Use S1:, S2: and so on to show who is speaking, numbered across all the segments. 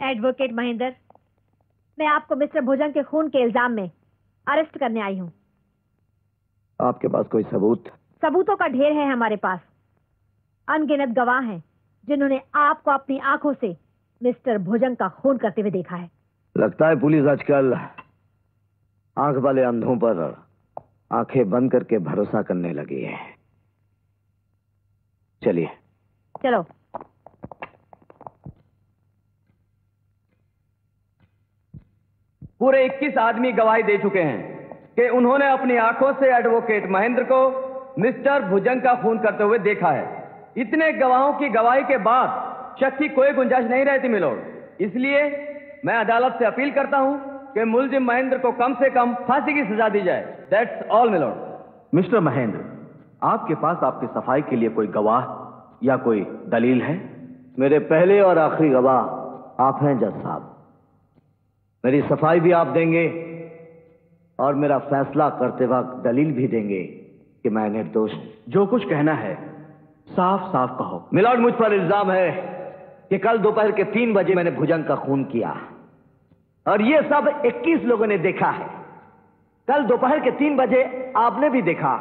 S1: Advocate Mahendra मैं आपको mister भुजंग के खून के इल्ज़ाम में अरेस्ट करने आई हूँ।
S2: आपके पास कोई सबूत?
S1: सबूतों का ढेर है हमारे पास। अनगिनत गवाह हैं जिन्होंने आपको अपनी आँखों से मिस्टर भुजंग का खून करते हुए देखा है।
S2: लगता है पुलिस आजकल आँख वाले अंधों पर आँखें बंद करके भरोसा करने लगी है। चलिए।
S1: चलो।
S3: पूरे 21 आदमी गवाही दे चुके हैं कि उन्होंने अपनी आँखों से एडवोकेट महेंद्र को मिस्टर भुजंग का खून करते हुए देखा है। इतने गवाहों की गवाही के बाद शक की कोई गुंजाइश नहीं रहती मिलोड। इसलिए मैं अदालत से अपील करता हूँ कि मुलजिम महेंद्र को कम से कम फांसी की सजा दी जाए। That's all milord.
S4: Mister Mahendra आपके पास आपकी सफ़ाई के लिए कोई गवाह या कोई दलील है?
S2: मेरे पहले और आखिरी गवाह आप हैं जज साहब। मेरी सफ़ाई भी आप देंगे और मेरा फैसला करते वक्त दलील भी देंगे कि मैं निर्दोष
S4: जो कुछ कहना है साफ़ साफ़ कहो।
S2: मिलाड मुझ पर इल्ज़ाम है कि कल दोपहर के तीन बजे मैंने भुजंग का खून किया। और ये सब 21 लोगों ने देखा है। कल दोपहर के तीन बजे आपने भी देखा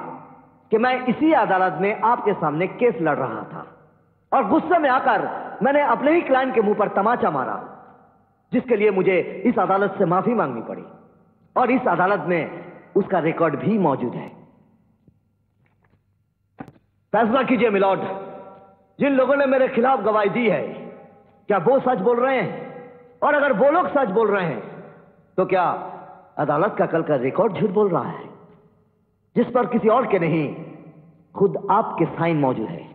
S2: कि मैं इसी अदालत में आपके सामने केस लड़ रहा था। और गुस्से में आकर मैंने अपने ही क्लाइंट के मुँह पर तमाचा मारा। जिसके लिए मुझे इस अदालत से माफ़ी मांगनी पड़ी। और इस अदालत में उसका रिकॉर्ड भी मौजूद है। फैसला कीजिए मिलॉर्ड जिन लोगों ने मेरे खिलाफ गवाही दी है, क्या वो सच बोल रहे हैं? और अगर वो लोग सच बोल रहे हैं तो क्या अदालत का कल का रिकॉर्ड झूठ बोल रहा है? जिस पर किसी और के नहीं, खुद आपके साइन मौजूद है।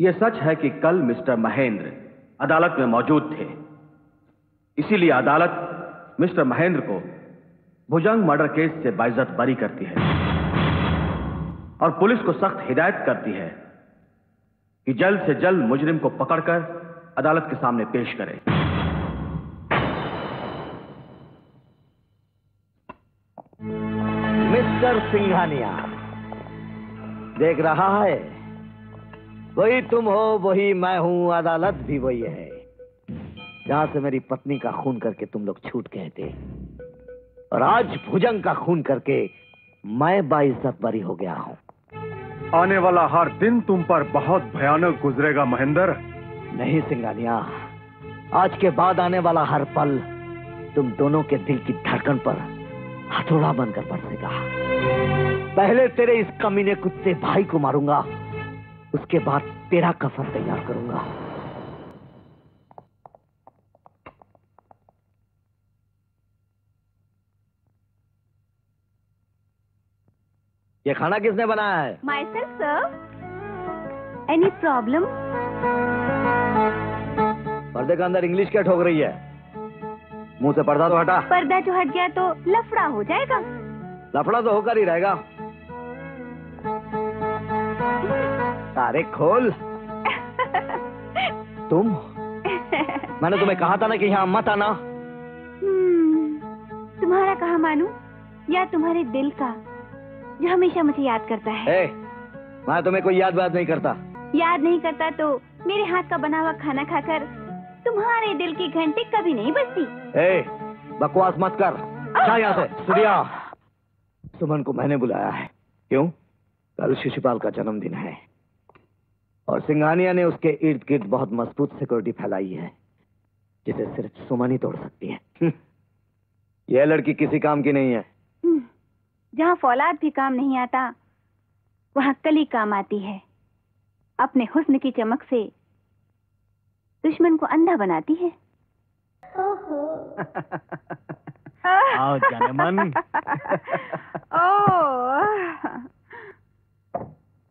S4: यह सच है कि कल मिस्टर महेंद्र अदालत में मौजूद थे। इसीलिए अदालत मिस्टर महेंद्र को भुजंग मर्डर केस से बाइजत बरी करती है और पुलिस को सख्त हिदायत करती है कि जल्द से जल्द मुजरिम को पकड़कर अदालत के सामने पेश करें।
S2: मिस्टर सिंघानिया, देख रहा है? वही तुम हो, वही मैं हूँ, अदालत भी वही है। जहाँ से मेरी पत्नी का खून करके तुम लोग छूट गए थे। और आज भुजंग का खून करके मैं बाइज्जत बरी हो गया हूँ।
S5: आने वाला हर दिन तुम पर बहुत भयानक गुजरेगा महेंद्र।
S2: नहीं सिंगानिया। आज के बाद आने वाला हर पल तुम दोनों के दिल की धड़कन पर हथौड़ा बनकर बरसेगा। पहले तेरे इस कमीने कुत्ते भाई को मारूँगा उसके बाद तेरा कफन तैयार करूँगा। ये खाना किसने बनाया है?
S6: Myself sir any problem
S2: पर्दे के अंदर इंग्लिश क्या ठोक रही है? मुँह से पर्दा तो हटा।
S6: पर्दा जो हट गया तो लफड़ा हो जाएगा।
S2: लफड़ा तो होकर ही रहेगा। अरे खोल। तुम? मैंने तुम्हें कहा था ना कि यहाँ मत आना।
S6: हम्म, तुम्हारा कहा मानू या तुम्हारे दिल का? जो हमेशा मुझे याद करता है।
S2: ए, मैं तुम्हें कोई याद बात नहीं करता।
S6: याद नहीं करता तो मेरे हाथ का बना हुआ खाना खाकर तुम्हारे दिल की घंटी कभी नहीं बजती।
S2: ए, बकवास मत कर। जा यहाँ से। सूर्या सुमन को मैंने बुलाया है। क्यों? कल शिशुपाल का जन्मदिन है। और सिंघानिया ने उसके इर्द गिर्द बहुत मज़बूत सिक्योरिटी फैलाई है जिसे सिर्फ़ सुमन ही तोड़ सकती है। यह लड़की किसी काम की नहीं है।
S6: जहाँ फौलाद भी काम नहीं आता वहाँ कली काम आती है। अपने हुस्न की चमक से दुश्मन को अंधा बनाती है।
S4: आओ जाने मन। ओ।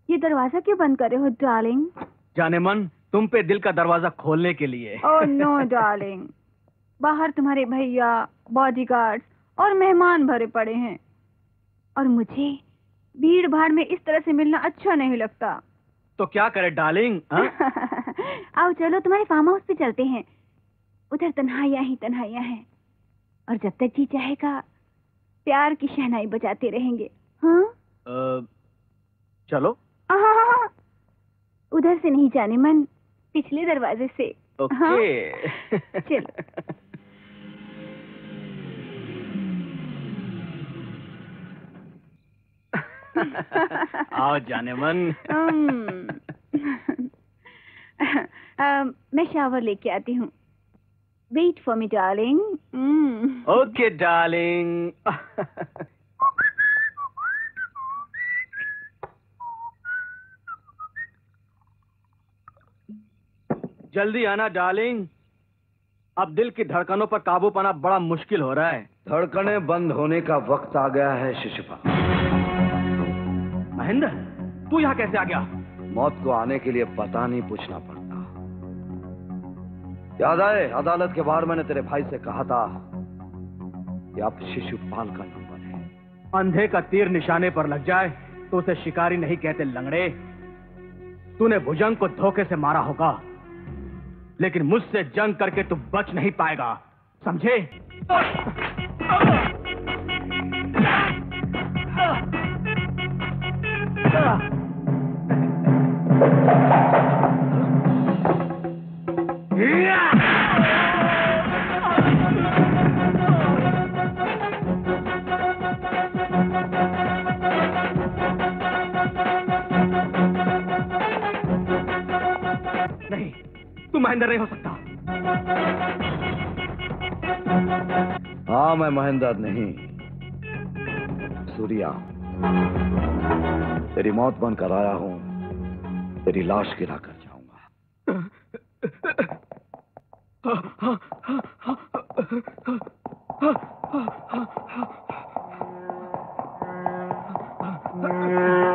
S6: ये दरवाज़ा क्यों बंद करे हो डार्लिंग
S4: जाने मन तुम पे दिल का दरवाज़ा खोलने के लिए।
S6: ओह नो डार्लिंग बाहर तुम्हारे भैया बॉडीगार्ड्स और मेहमान भरे पड़े हैं। और मुझे भीड़ भाड़ में इस तरह से मिलना अच्छा नहीं लगता।
S4: तो क्या करे डार्लिंग हाँ?
S6: आओ चलो तुम्हारे फार्म हाउस पे चलते हैं। उधर तन्हाइयाँ ही तन्हाइयाँ हैं। और जब तक जी चाहेगा प्यार की शहनाई बजाते रहेंगे। हाँ?
S4: अ, चलो।
S6: उधर से नहीं जाने मन पिछले दरवाजे से।
S3: ओके।
S6: चलो।
S3: आओ जाने मन।
S6: हम्म। मैं शावर लेके आती हूँ। Wait for me darling
S3: okay darling जल्दी आना डार्लिंग अब दिल की धड़कनों पर काबू पाना बड़ा मुश्किल हो रहा है।
S2: धड़कने बंद होने का वक्त आ गया है शिशुपाल
S4: महेंद्र तू यहाँ कैसे आ गया?
S2: मौत को आने के लिए पता नहीं पूछना पड़ता। याद आए अदालत के बाहर मैंने तेरे भाई से कहा था कि आप शिशुपाल का नंबर है।
S4: अंधे का तीर निशाने पर लग जाए तो उसे शिकारी नहीं कहते लंगड़े। तूने भुजंग को धोखे से मारा होगा लेकिन मुझसे जंग करके तू बच नहीं पाएगा। समझे? महेंद्र नहीं हो सकता।
S2: हाँ मैं महेंद्र नहीं सूर्या तेरी मौत बनकर आया हूँ। तेरी लाश गिरा कर जाऊँगा।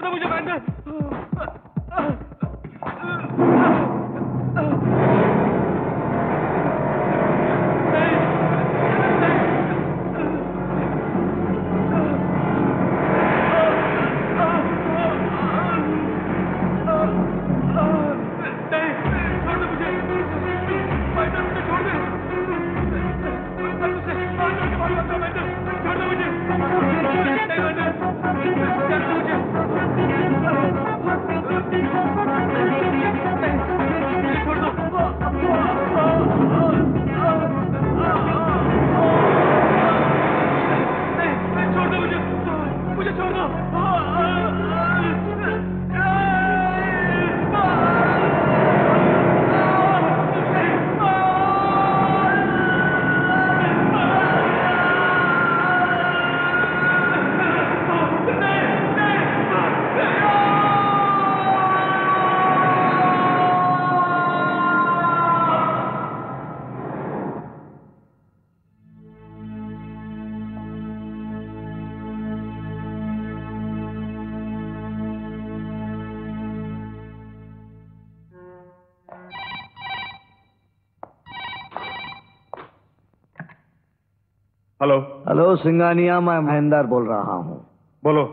S5: छोड़ दो मुझे महेंद्र हेलो
S2: हेलो सिंगानिया मैं महेंद्र बोल रहा हूँ।
S5: बोलो।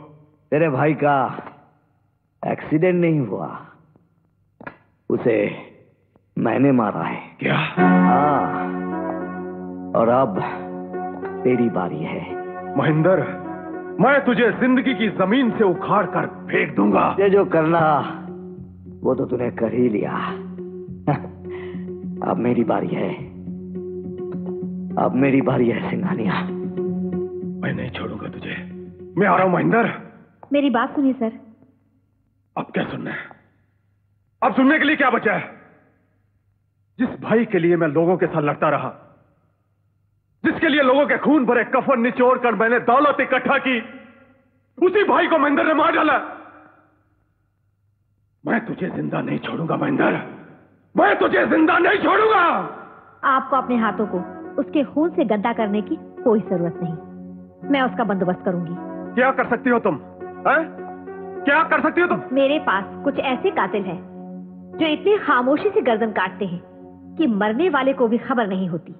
S2: तेरे भाई का एक्सीडेंट नहीं हुआ। उसे मैंने मारा है।
S5: क्या?
S2: हाँ। और अब तेरी बारी है।
S5: महेंद्र मैं तुझे ज़िंदगी की ज़मीन से उखाड़ कर फेंक दूँगा।
S2: ये जो करना वो तो तूने कर ही लिया। अब मेरी बारी है। अब मेरी बारी है सिंघानिया।
S5: मैं नहीं छोड़ूँगा तुझे। मैं आ रहा हूँ महेंद्र।
S1: मेरी बात सुनिए सर।
S5: अब क्या सुनना है? अब सुनने के लिए क्या बचा है? जिस भाई के लिए मैं लोगों के साथ लड़ता रहा जिसके लिए लोगों के खून भरे कफन निचोड़ कर मैंने दौलत इकट्ठा की उसी भाई को महेंद्र ने मार डाला। मैं तुझे ज़िंदा नहीं छोड़ूँगा महेंद्र। मैं तुझे ज़िंदा नहीं छोड़ूँगा।
S1: आपको अपने हाथों को उसके खून से गंदा करने की कोई ज़रूरत नहीं। मैं उसका बंदोबस्त करूँगी।
S5: क्या कर सकती हो तुम? है? क्या कर सकती हो तुम?
S1: मेरे पास कुछ ऐसे कातिल हैं जो इतनी खामोशी से गर्दन काटते हैं कि मरने वाले को भी खबर नहीं होती।